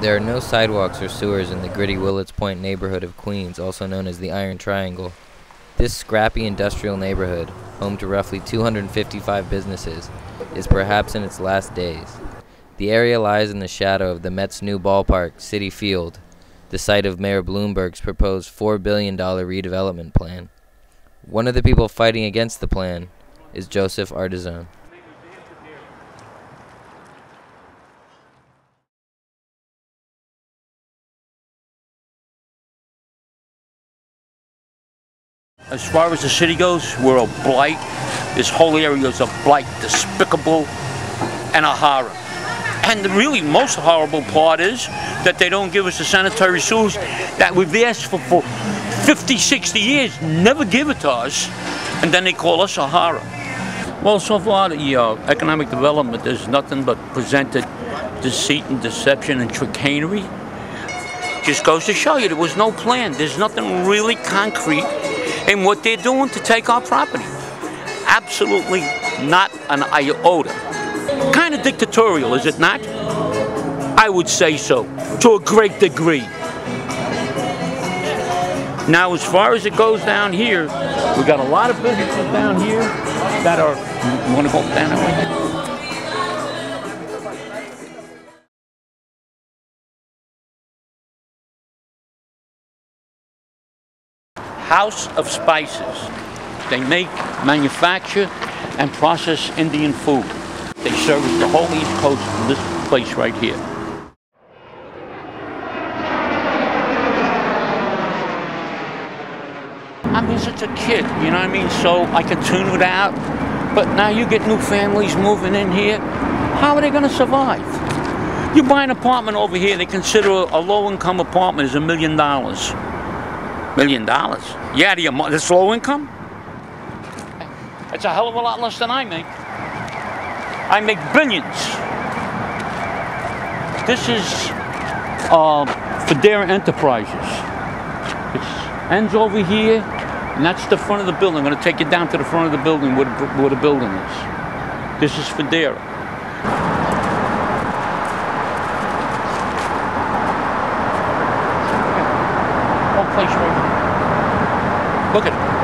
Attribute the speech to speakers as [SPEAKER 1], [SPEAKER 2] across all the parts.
[SPEAKER 1] There are no sidewalks or sewers in the gritty Willets Point neighborhood of Queens, also known as the Iron Triangle. This scrappy industrial neighborhood, home to roughly 255 businesses, is perhaps in its last days. The area lies in the shadow of the Mets' new ballpark, Citi Field, the site of Mayor Bloomberg's proposed $4 billion redevelopment plan. One of the people fighting against the plan is Joseph Ardizzone.
[SPEAKER 2] As far as the city goes, we're a blight. This whole area is a blight, despicable, and a horror. And the really most horrible part is that they don't give us the sanitary sewers that we've asked for for 50, 60 years, never give it to us, and then they call us a horror. Well, so far the uh, economic development is nothing but presented deceit and deception and chicanery. Just goes to show you there was no plan. There's nothing really concrete in what they're doing to take our property. Absolutely not an iota. Kind of dictatorial, is it not? I would say so, to a great degree. Now, as far as it goes down here, we've got a lot of businesses down here that are. You want to go down? House of Spices. They make, manufacture, and process Indian food. They service the whole East Coast from this place right here. I'm mean, since a kid, you know what I mean? So I can tune it out. But now you get new families moving in here. How are they going to survive? You buy an apartment over here, they consider a low-income apartment is a million dollars. Million dollars? Yeah, do you, that's low income? It's a hell of a lot less than I make. I make billions. This is uh, Federa Enterprises. It ends over here, and that's the front of the building. I'm going to take you down to the front of the building where the, where the building is. This is Federa. Place right. Look at it.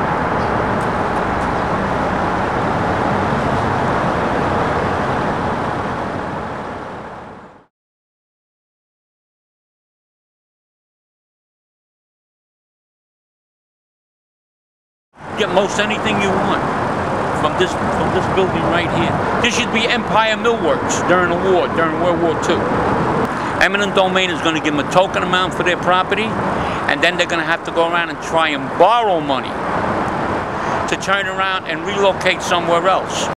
[SPEAKER 2] Get most anything you want from this from this building right here. This should be Empire Millworks during the war, during World War II. Eminent domain is going to give them a token amount for their property, and then they're going to have to go around and try and borrow money to turn around and relocate somewhere else.